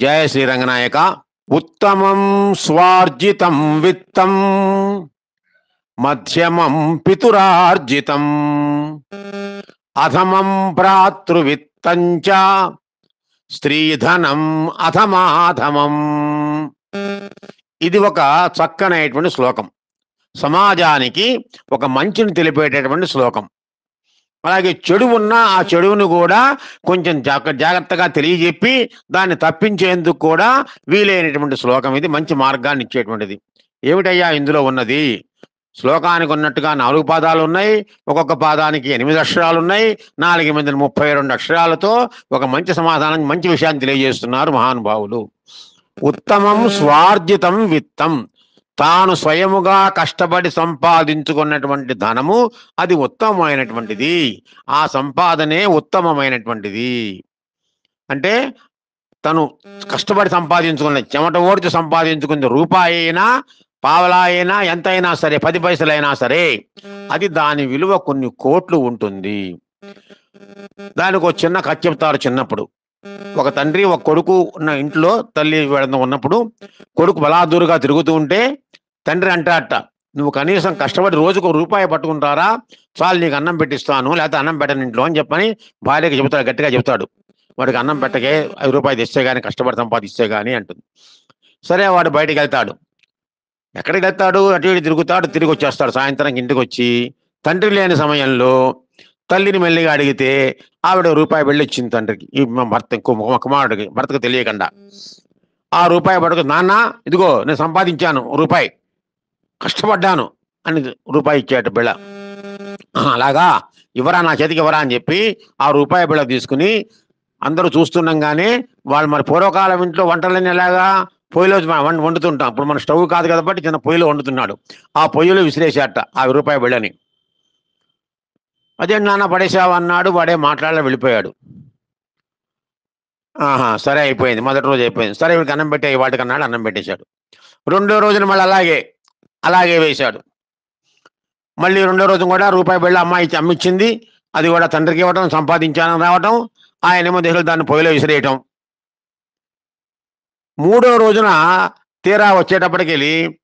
జయ శ్రీరంగనాయక. ఉత్తమం స్వార్జితం విత్తం మధ్యమం పితురార్జితం. అధమం భ్రాతృవిత్తం చ స్త్రీధనం అధమాధమం. ఇది ఒక చక్కనైనటువంటి శ్లోకం. సమాజానికి ఒక మంచిని తెలిపేటటువంటి శ్లోకం. అలాగే చెడు ఉన్న ఆ చెడువును కూడా కొంచెం జాగ్రత్త జాగ్రత్తగా తెలియజెప్పి దాన్ని తప్పించేందుకు కూడా వీలైనటువంటి శ్లోకం ఇది మంచి మార్గాన్ని ఇచ్చేటువంటిది. ఏమిటయ్యా ఇందులో ఉన్నది? శ్లోకానికి ఉన్నట్టుగా నాలుగు పాదాలు ఉన్నాయి ఒక్కొక్క పాదానికి ఎనిమిది అక్షరాలు ఉన్నాయి నాలుగు మంది ముప్పై రెండు అక్షరాలతో ఒక మంచి సమాధానం మంచి విషయాన్ని తెలియజేస్తున్నారు మహానుభావులు. ఉత్తమం స్వార్జితం విత్తం. తాను స్వయముగా కష్టపడి సంపాదించుకున్నటువంటి ధనము అది ఉత్తమమైనటువంటిది. ఆ సంపాదనే ఉత్తమమైనటువంటిది. అంటే తను కష్టపడి సంపాదించుకున్న చెమట ఓడిచి సంపాదించుకుంది రూపాయి అయినా పావలా అయినా ఎంతైనా సరే పది పైసలైనా సరే అది దాని విలువ కొన్ని కోట్లు ఉంటుంది. దానికి ఒక చిన్న కథ చెప్తారు చిన్నప్పుడు. ఒక తండ్రి ఒక కొడుకు ఉన్న ఇంట్లో తల్లి వీళ్ళ ఉన్నప్పుడు కొడుకు బలాదూరుగా తిరుగుతూ ఉంటే తండ్రి అంటాట నువ్వు కనీసం కష్టపడి రోజుకు రూపాయి పట్టుకుంటారా? చాలు నీకు అన్నం పెట్టిస్తాను లేకపోతే అన్నం పెట్టను ఇంట్లో అని చెప్పని భార్యకి చెబుతాడు గట్టిగా చెబుతాడు. వాడికి అన్నం పెట్టకే ఐదు రూపాయలు తెస్తే గానీ కష్టపడి సంపాదిస్తే గానీ అంటుంది. సరే వాడు బయటికి వెళ్తాడు. ఎక్కడికి వెళ్తాడు? అటు ఇటు తిరుగుతాడు తిరిగి వచ్చేస్తాడు. సాయంత్రం ఇంటికి వచ్చి తండ్రి లేని సమయంలో తల్లిని మెల్లిగా అడిగితే ఆవిడ రూపాయి వెళ్ళి ఇచ్చింది తండ్రికి ఈ భర్త ఇంకో కుమారుడికి భర్తకు తెలియకుండా. ఆ రూపాయి పడుకు నాన్న ఇదిగో నేను సంపాదించాను రూపాయి. కష్టపడ్డాను అని రూపాయి ఇచ్చేట బిళ్ళ. అలాగా? ఇవ్వరా నా చేతికి ఇవ్వరా అని చెప్పి ఆ రూపాయి బిళ్ళ తీసుకుని అందరూ చూస్తుండగానే వాళ్ళు మరి పూర్వకాలం ఇంట్లో వంటలన్నీ ఎలాగా? పొయ్యిలో వ- వండుతుంటాం. ఇప్పుడు మన స్టవ్ కాదు కాబట్టి చిన్న పొయ్యిలో వండుతున్నాడు. ఆ పొయ్యిలో విసిరేసేట ఆ రూపాయి బిళ్ళని. అదే నాన్న పడేసావు అన్నాడు. వాడే మాట్లాడలే వెళ్ళిపోయాడు. ఆహా సరే అయిపోయింది. మొదటి రోజు అయిపోయింది. సరే వీడికి అన్నం పెట్టే వాటికి అన్నాడు అన్నం పెట్టేశాడు. రెండో రోజున మళ్ళీ అలాగే అలాగే వేశాడు. మళ్ళీ రెండో రోజు కూడా రూపాయి బిళ్ళ అమ్మాయి అమ్మిచ్చింది. అది కూడా తండ్రికి ఇవ్వటం సంపాదించాలని రావటం ఆయనేమో దేశంలో దాన్ని పొయ్యిలో విసిరేయటం. మూడో రోజున తీరా వచ్చేటప్పటికి వెళ్ళి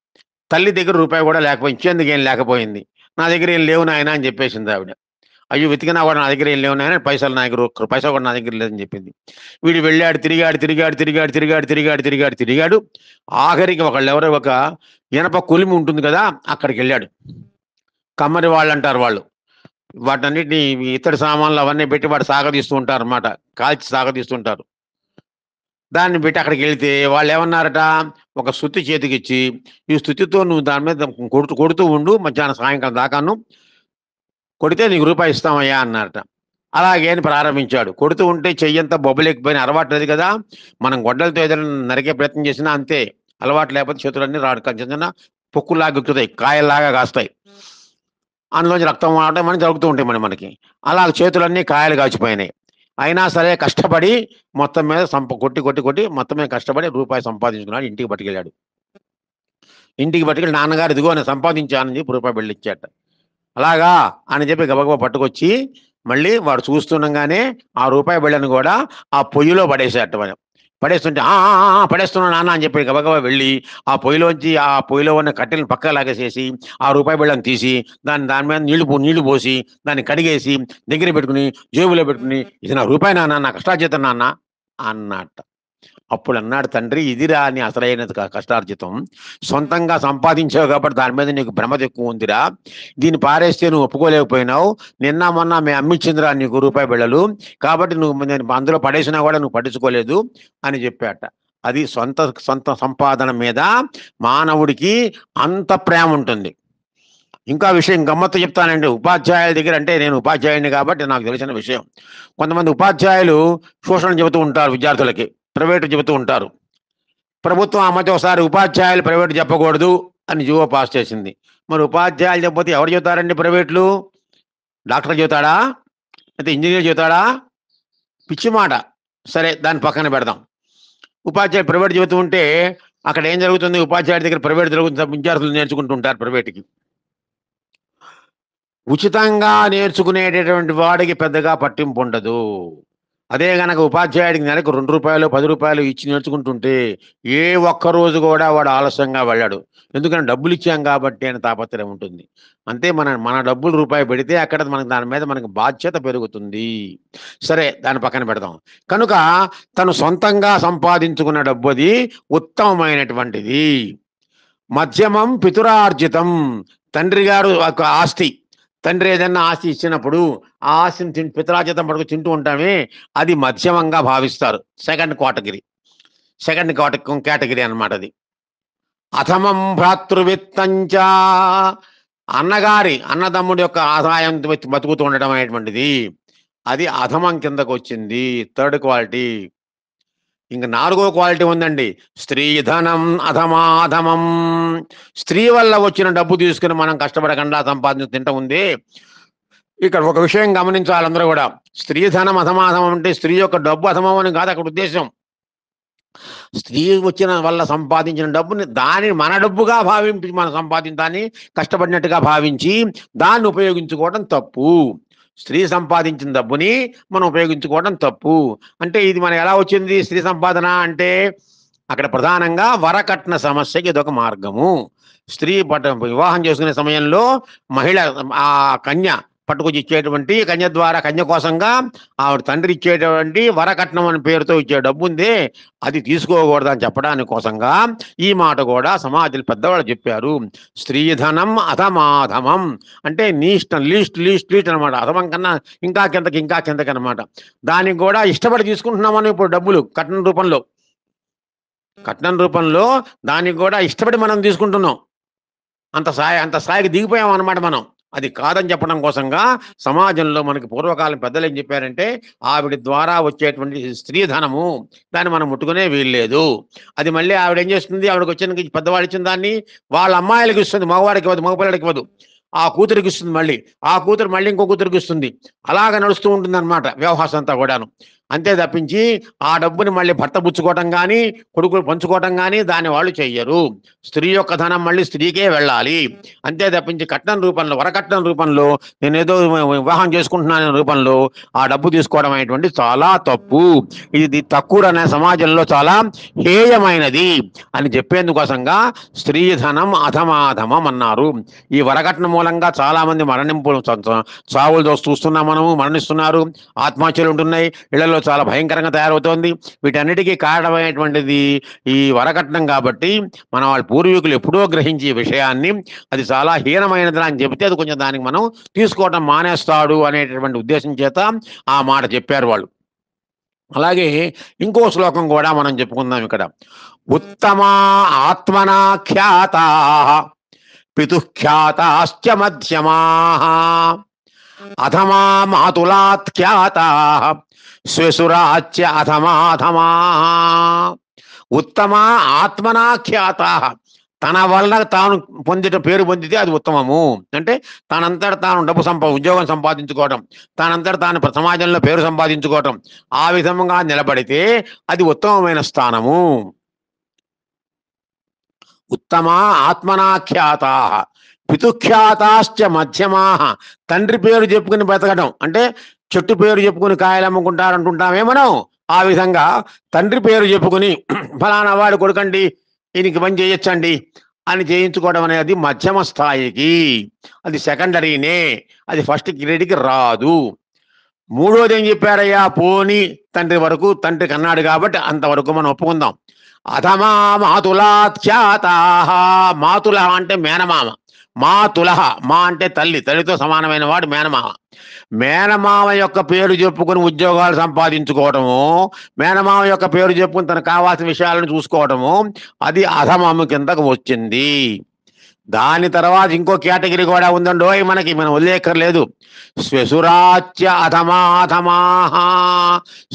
తల్లి దగ్గర రూపాయి కూడా లేకపోయింది ఎందుకు ఏం లేకపోయింది. నా దగ్గర ఏం లేవు నాయన అని చెప్పేసింది ఆవిడ. అయ్యో వెతికినా కూడా నా దగ్గర ఏం లేవు నాయన పైసలు నా దగ్గర పైసా కూడా నా దగ్గర లేదని చెప్పింది. వీడు వెళ్ళాడు తిరిగాడు తిరిగాడు తిరిగాడు తిరిగాడు తిరిగాడు తిరిగాడు తిరిగాడు. ఆఖరికి ఒకళ్ళు ఎవరో ఒక ఇనప కొలిమి ఉంటుంది కదా అక్కడికి వెళ్ళాడు. కమ్మరి వాళ్ళు అంటారు వాళ్ళు. వాటన్నిటిని ఇతడి సామాన్లు అవన్నీ పెట్టి వాడు సాగదీస్తూ ఉంటారు అన్నమాట. కాల్చి సాగదీస్తుంటారు దాన్ని పెట్టి అక్కడికి వెళ్తే వాళ్ళు ఏమన్నారట? ఒక స్థుతి చేతికి ఇచ్చి ఈ స్థుతితో నువ్వు దాని మీద కొడుతూ కొడుతూ ఉండు మధ్యాహ్నం సాయంకాలం దాకాను. కొడితే నీకు రూపాయి ఇస్తామయ్యా అన్నారట. అలాగే అని ప్రారంభించాడు. కొడుతూ ఉంటే చెయ్యంతా బొబ్బలేకపోయిన అలవాటు లేదు కదా. మనం గొడ్డలతో ఏదైనా నరికే ప్రయత్నం చేసినా అంతే. అలవాటు లేకపోతే చేతులన్నీ రాడు కొంచెం పొక్కులాగా ఎక్కుతాయి కాయల్లాగా కాస్తాయి. అందులోంచి రక్తం వాడటం అని జరుగుతూ ఉంటాయి మన మనకి. అలా చేతులన్నీ కాయలు కాచిపోయినాయి. అయినా సరే కష్టపడి మొత్తం మీద సంప కొట్టి కొట్టి కొట్టి మొత్తం మీద కష్టపడి రూపాయి సంపాదించుకున్నాడు. ఇంటికి పట్టుకెళ్ళాడు. ఇంటికి పట్టుకెళ్ళి నాన్నగారు ఇదిగో నేను సంపాదించానని చెప్పి రూపాయి బిళ్ళ ఇచ్చాట. అలాగా అని చెప్పి గబగబా పట్టుకొచ్చి మళ్ళీ వాడు చూస్తుండగానే ఆ రూపాయి బిళ్ళను కూడా ఆ పొయ్యిలో పడేసేట మనం పడేస్తుంటే పడేస్తున్నాను నాన్న అని చెప్పి గబగబా వెళ్ళి ఆ పొయ్యిలోంచి ఆ పొయ్యిలో ఉన్న కట్టెలను పక్క లాగేసేసి ఆ రూపాయి బిళ్ళను తీసి దాన్ని దాని మీద నీళ్ళు పో- నీళ్ళు పోసి దాన్ని కడిగేసి దగ్గర పెట్టుకుని జేబులో పెట్టుకుని ఇది నా రూపాయి నాన్న నా కష్టార్జితం నాన్న అన్నట్ట అప్పుడు అన్నాడు తండ్రి ఇదిరా అని అసలైన కష్టార్జితం. సొంతంగా సంపాదించావు కాబట్టి దాని మీద నీకు భ్రమత ఎక్కువ ఉందిరా. దీన్ని పారేస్తే నువ్వు ఒప్పుకోలేకపోయినావు. నిన్న మొన్న మేము అమ్మించిందిరా నీకు రూపాయి బిళ్ళలు. కాబట్టి నువ్వు నేను అందులో పడేసినా కూడా నువ్వు పట్టించుకోలేదు అని చెప్పాట. అది సొంత సొంత సంపాదన మీద మానవుడికి అంత ప్రేమ ఉంటుంది. ఇంకా విషయం గమ్మత్తు చెప్తానండి. ఉపాధ్యాయుల దగ్గర అంటే నేను ఉపాధ్యాయుడిని కాబట్టి నాకు తెలిసిన విషయం. కొంతమంది ఉపాధ్యాయులు శోషణ చెబుతూ ఉంటారు విద్యార్థులకి. ప్రైవేటు చెబుతూ ఉంటారు. ప్రభుత్వం ఆ మధ్య ఒకసారి ఉపాధ్యాయులు ప్రైవేటు చెప్పకూడదు అని జీవో పాస్ చేసింది. మరి ఉపాధ్యాయులు చెప్పకపోతే ఎవరు చెబుతారండి ప్రైవేట్లు? డాక్టర్ చెబుతాడా? అయితే ఇంజనీర్ చెబుతాడా? పిచ్చి మాట. సరే దాన్ని పక్కన పెడదాం. ఉపాధ్యాయులు ప్రైవేట్ చెబుతూ ఉంటే అక్కడ ఏం జరుగుతుంది? ఉపాధ్యాయుడి దగ్గర ప్రైవేట్ జరుగుతుంది విద్యార్థులు నేర్చుకుంటుంటారు ప్రైవేట్కి. ఉచితంగా నేర్చుకునేటటువంటి వాడికి పెద్దగా పట్టింపు ఉండదు. అదే గనక ఉపాధ్యాయుడికి నెలకు రెండు రూపాయలు పది రూపాయలు ఇచ్చి నేర్చుకుంటుంటే ఏ ఒక్క రోజు కూడా వాడు ఆలస్యంగా వెళ్ళాడు. ఎందుకంటే డబ్బులు ఇచ్చాం కాబట్టి అని తాపత్రయం ఉంటుంది. అంతే మన మన డబ్బులు రూపాయి పెడితే అక్కడ మనకి దాని మీద మనకి బాధ్యత పెరుగుతుంది. సరే దాని పక్కన పెడదాం. కనుక తను సొంతంగా సంపాదించుకున్న డబ్బు అది ఉత్తమమైనటువంటిది. మధ్యమం పితురార్జితం. తండ్రి గారు ఒక ఆస్తి. తండ్రి ఏదైనా ఆస్తి ఇచ్చినప్పుడు ఆశం తింటు తిన్ పడుకు తింటూ ఉంటామే అది మధ్యమంగా భావిస్తారు. సెకండ్ క్వాటగిరి. సెకండ్ కేటగిరీ అన్నమాట అది. అథమం భ్రాతృవిత్తంచ అన్నగారి అన్నదమ్ముడి యొక్క ఆదాయం బతుకుతూ ఉండడం అనేటువంటిది అది అధమం కిందకు వచ్చింది. Third quality. ఇంకా నాలుగో క్వాలిటీ ఉందండి. స్త్రీధనం అధమాధమం. స్త్రీ వల్ల వచ్చిన డబ్బు తీసుకుని మనం కష్టపడకుండా సంపాదించి తింట ఉంది ఇక్కడ ఒక విషయం గమనించాలి అందరూ కూడా. స్త్రీధనం అధమాధమం అంటే స్త్రీ యొక్క డబ్బు అధమం అని కాదు అక్కడ ఉద్దేశం. స్త్రీ వచ్చిన వల్ల సంపాదించిన డబ్బుని దానిని మన డబ్బుగా భావించి మనం సంపాదించాలని కష్టపడినట్టుగా భావించి దాన్ని ఉపయోగించుకోవడం తప్పు. స్త్రీ సంపాదించిన డబ్బుని మనం ఉపయోగించుకోవడం తప్పు. అంటే ఇది మన ఎలా వచ్చింది? స్త్రీ సంపాదన అంటే అక్కడ ప్రధానంగా వరకట్న సమస్యకి ఇదొక మార్గము. స్త్రీ పట్ట వివాహం చేసుకునే సమయంలో మహిళ ఆ కన్య పట్టుకొచ్చి ఇచ్చేటువంటి కన్య ద్వారా కన్య కోసంగా ఆవిడ తండ్రి ఇచ్చేటువంటి వరకట్నం అనే పేరుతో ఇచ్చే డబ్బు ఉంది అది తీసుకోకూడదు అని చెప్పడానికి కోసంగా ఈ మాట కూడా సమాజంలో పెద్దవాళ్ళు చెప్పారు. స్త్రీధనం అధమాధమం అంటే నీస్ట్ లీస్ట్ లీస్ట్ లీస్ట్ అనమాట అధమం కన్నా ఇంకా కిందకి ఇంకా కిందకి అనమాట దానికి కూడా ఇష్టపడి తీసుకుంటున్నామని ఇప్పుడు డబ్బులు కట్నం రూపంలో. కట్నం రూపంలో దానికి కూడా ఇష్టపడి మనం తీసుకుంటున్నాం. అంత స్థాయి అంత స్థాయికి దిగిపోయాం అనమాట మనం. అది కాదని చెప్పడం కోసంగా సమాజంలో మనకి పూర్వకాలం పెద్దలు ఏం చెప్పారంటే ఆవిడ ద్వారా వచ్చేటువంటి స్త్రీ ధనము దాన్ని మనం ముట్టుకునే వీల్లేదు. అది మళ్ళీ ఆవిడ ఏం చేస్తుంది? ఆవిడకి వచ్చిన పెద్దవాడు ఇచ్చిన దాన్ని వాళ్ళ అమ్మాయిలకి ఇస్తుంది మగవాడికి ఇవ్వదు మగపిల్లడికి ఇవ్వదు. ఆ కూతురికి ఇస్తుంది మళ్ళీ. ఆ కూతురు మళ్ళీ ఇంకో కూతురికి ఇస్తుంది. అలాగ నడుస్తూ ఉంటుంది అనమాట వ్యవహారం అంతా కూడాను. అంతే తప్పించి ఆ డబ్బుని మళ్ళీ భర్త పుచ్చుకోవటం కానీ కొడుకులు పంచుకోవటం కానీ దాన్ని వాళ్ళు చెయ్యరు. స్త్రీ యొక్క ధనం మళ్ళీ స్త్రీకే వెళ్ళాలి. అంతే తప్పించి కట్నం రూపంలో వరకట్నం రూపంలో నేను ఏదో వివాహం చేసుకుంటున్నాను రూపంలో ఆ డబ్బు తీసుకోవడం అనేటువంటి చాలా తప్పు. ఇది తక్కువ అనే సమాజంలో చాలా హేయమైనది అని చెప్పేందుకోసంగా స్త్రీ ధనం అధమాధమం అన్నారు. ఈ వరకట్నం మూలంగా చాలా మంది మరణింపులు చావులు చూస్తున్నాం మనము మరణిస్తున్నారు. ఆత్మహత్యలు ఉంటున్నాయి ఇళ్ళలో చాలా భయంకరంగా తయారవుతోంది. వీటన్నిటికీ కారణమైనటువంటిది ఈ వరకట్నం కాబట్టి మన వాళ్ళ పూర్వీకులు ఎప్పుడో గ్రహించి విషయాన్ని అది చాలా హీనమైనది అని చెబితే అది కొంచెం దానికి మనం తీసుకోవటం మానేస్తాడు అనేటటువంటి ఉద్దేశం చేత ఆ మాట చెప్పారు వాళ్ళు. అలాగే ఇంకో శ్లోకం కూడా మనం చెప్పుకుందాం ఇక్కడ. ఉత్తమ ఆత్మనాఖ్యాత పితుఖ్యాతాశ్చ మధ్యమా అధమా మాతులాత్ ఖ్యాత శ్వశురాచ్య అధమాధమా ఉత్తమ ఆత్మనాఖ్యాత తన వలన తాను పొందిన పేరు పొందితే అది ఉత్తమము. అంటే తనంతట తాను డబ్బు సంపా ఉద్యోగం సంపాదించుకోవటం తనంతట తాను ప్ర- సమాజంలో పేరు సంపాదించుకోవటం ఆ విధంగా నిలబడితే అది ఉత్తమమైన స్థానము. ఉత్తమ ఆత్మనాఖ్యాత పితుఖ్యాతాశ్చ మధ్యమాహ. తండ్రి పేరు చెప్పుకుని బ్రతకడం అంటే చెట్టు పేరు చెప్పుకుని కాయలమ్ముకుంటారు అంటుంటామే మనం. ఆ విధంగా తండ్రి పేరు చెప్పుకుని ఫలానా వాడు కొడుకండి ఈయనకి పని చేయొచ్చండి అని చేయించుకోవడం అనేది మధ్యమ స్థాయికి. అది సెకండరీనే. అది ఫస్ట్ గ్రేడ్కి రాదు. మూడోది ఏం చెప్పారయ్యా? పోని తండ్రి వరకు తండ్రి కన్నాడు కాబట్టి అంతవరకు మనం ఒప్పుకుందాం. అధమా మాతులాఖ్యాత మాతుల అంటే మేనమామ. మా తులహ మా అంటే తల్లి తల్లితో సమానమైన వాడు మేనమామ. మేనమామ యొక్క పేరు చెప్పుకుని ఉద్యోగాలు సంపాదించుకోవటము మేనమామ యొక్క పేరు చెప్పుకుని తనకు కావాల్సిన విషయాలను చూసుకోవటము అది అధమము కిందకు వచ్చింది. దాని తర్వాత ఇంకో కేటగిరీ కూడా ఉందండో మనకి మనం వదిలేక్కర్లేదు శ్వశురాచ్య అధమాధమాహ.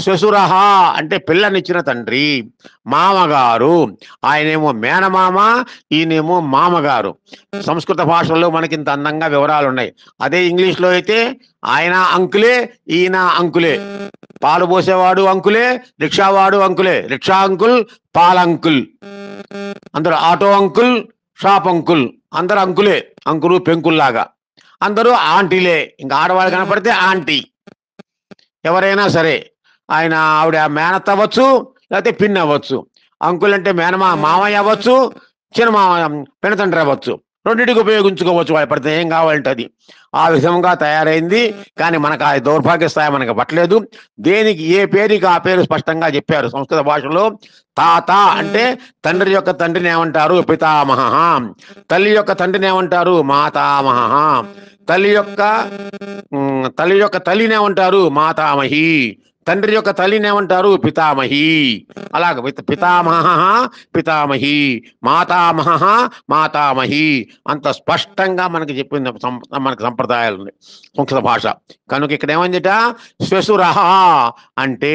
శ్వశురహ అంటే పిల్లనిచ్చిన తండ్రి మామగారు. ఆయనేమో మేనమామ ఈయనేమో మామగారు. సంస్కృత భాషలో మనకి ఇంత అందంగా వివరాలు ఉన్నాయి అదే ఇంగ్లీష్లో అయితే ఆయన అంకులే ఈయన అంకులే. పాలు పోసేవాడు అంకులే రిక్షావాడు అంకులే. రిక్షా అంకుల్ పాల అంకుల్. అందరూ ఆటో అంకుల్ షాప్ అంకుల్. అందరూ అంకులే అంకులు పెంకుల్లాగా. అందరూ ఆంటీలే. ఇంకా ఆడవాళ్ళు కనపడితే ఆంటీ. ఎవరైనా సరే ఆయన ఆవిడ మేనత్ అవ్వచ్చు లేకపోతే పిన్ అవ్వచ్చు. అంకుల్ అంటే మేనమా మామయ్య అవ్వచ్చు చిన్న మామయ్య పినతండ్రి అవ్వచ్చు. రెండింటికి ఉపయోగించుకోవచ్చు. వాడి పడితే ఏం కావాలంటే అది ఆ విధంగా తయారైంది. కానీ మనకు ఆ దౌర్భాగ్య స్థాయి మనకు పట్టలేదు. దేనికి? ఏ పేరుకి? ఆ పేరు స్పష్టంగా చెప్పారు సంస్కృత భాషలో. తాత అంటే తండ్రి యొక్క తండ్రిని ఏమంటారు? పితామహ. తల్లి యొక్క తండ్రిని ఏమంటారు? మాతామహ. తల్లి యొక్క తల్లి యొక్క తల్లిని ఏమంటారు? మాతామహి. తండ్రి యొక్క తల్లిని ఏమంటారు? పితామహి. అలాగ పితామహ పితామహి మాతామహ మాతామహి అంత స్పష్టంగా మనకి చెప్పింది మనకి సంప్రదాయాలు ఉన్నాయి. సంస్కృత భాష. కనుక ఇక్కడ ఏమందిట? శ్వశురహ అంటే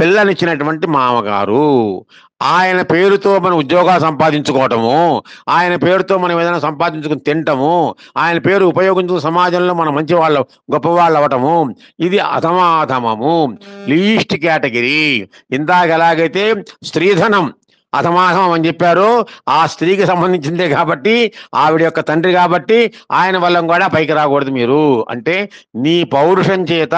పిల్లనిచ్చినటువంటి మామగారు. ఆయన పేరుతో మనం ఉద్యోగాలు సంపాదించుకోవటము ఆయన పేరుతో మనం ఏదైనా సంపాదించుకుని తినటము ఆయన పేరు ఉపయోగించుకుని సమాజంలో మనం మంచి వాళ్ళ గొప్పవాళ్ళు అవ్వటము ఇది అధమాధమము లీస్ట్ కేటగిరీ. ఇందాక ఎలాగైతే స్త్రీధనం అధమాధమం అని చెప్పారు. ఆ స్త్రీకి సంబంధించిందే కాబట్టి ఆవిడ యొక్క తండ్రి కాబట్టి ఆయన వల్ల కూడా పైకి రాకూడదు మీరు. అంటే నీ పౌరుషం చేత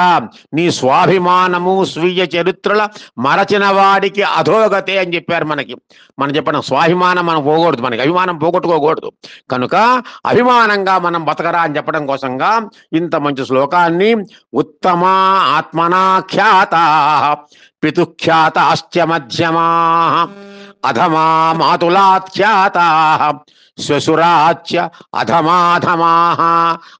నీ స్వాభిమానము స్వీయ చరిత్రల మరచిన వాడికి అధోగతే అని చెప్పారు మనకి. మనం చెప్పడం స్వాభిమానం మనం పోకూడదు మనకి. అభిమానం పోగొట్టుకోకూడదు. కనుక అభిమానంగా మనం బతకరా అని చెప్పడం కోసంగా ఇంత మంచి శ్లోకాన్ని ఉత్తమ ఆత్మనాఖ్యాత పితుఖ్యాత అస్త్య మధ్యమా అధమా మాతులాఖ్యాత శ్వశురాచ్య అధమాధమాహ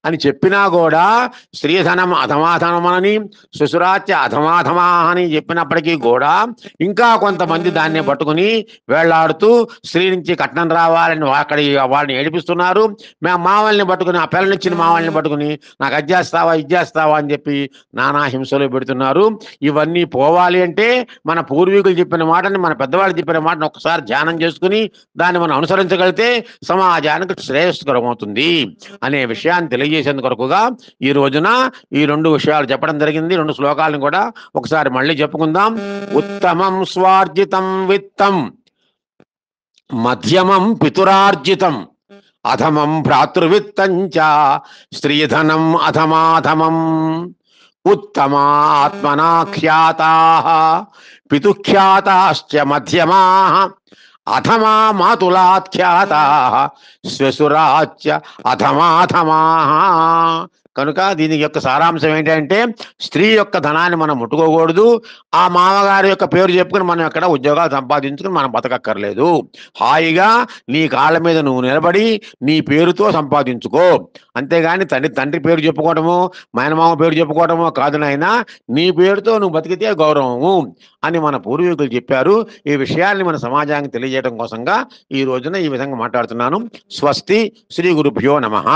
అని చెప్పినా కూడా స్త్రీధనం అధమాధమని శ్వశురాచ్య అధమాధమా అని చెప్పినప్పటికీ కూడా ఇంకా కొంతమంది దాన్ని పట్టుకుని వేళ్ళాడుతూ స్త్రీ నుంచి కట్నం రావాలని అక్కడ వాళ్ళని ఏడిపిస్తున్నారు. మేము మావల్ని పట్టుకుని ఆ పిల్లనిచ్చిన మావల్ని పట్టుకుని నాకు అజ్జేస్తావా ఇచ్చేస్తావా అని చెప్పి నానా హింసలు పెడుతున్నారు. ఇవన్నీ పోవాలి అంటే మన పూర్వీకులు చెప్పిన మాటని మన పెద్దవాళ్ళు చెప్పిన మాటను ఒకసారి ధ్యానం చేసుకుని దాన్ని మనం అనుసరించగలిగితే సమాజానికి శ్రేయస్కరం అవుతుంది అనే విషయాన్ని తెలియజేసేందు కొరకుగా ఈ రోజున ఈ రెండు విషయాలు చెప్పడం జరిగింది. రెండు శ్లోకాలను కూడా ఒకసారి మళ్ళీ చెప్పుకుందాం. ఉత్తమం స్వార్జితం విత్తం మధ్యమం పితురార్జితం అధమం భ్రాతృవిత్తం చ స్త్రీధనం అధమాధమం ఉత్తమాత్మనా ఖ్యాతా పితుఖ్యాతాశ్చ మధ్యమా అథమా మాతులాఖ్యాత శ్వశురాచ్య అథమాథమా కనుక దీని యొక్క సారాంశం ఏంటంటే స్త్రీ యొక్క ధనాన్ని మనం ముట్టుకోకూడదు. ఆ మామగారి యొక్క పేరు చెప్పుకుని మనం ఎక్కడ ఉద్యోగాలు సంపాదించుకుని మనం బతకక్కర్లేదు. హాయిగా నీ కాళ్ళ మీద నువ్వు నిలబడి నీ పేరుతో సంపాదించుకో. అంతేగాని తండ్రి తండ్రి పేరు చెప్పుకోవడము మేనమామ పేరు చెప్పుకోవడము కాదు నాయనా నీ పేరుతో నువ్వు బతికితే గౌరవము అని మన పూర్వీకులు చెప్పారు. ఈ విషయాల్ని మన సమాజానికి తెలియజేయడం కోసంగా ఈ రోజున ఈ విధంగా మాట్లాడుతున్నాను. స్వస్తి శ్రీ గురుభ్యో నమః.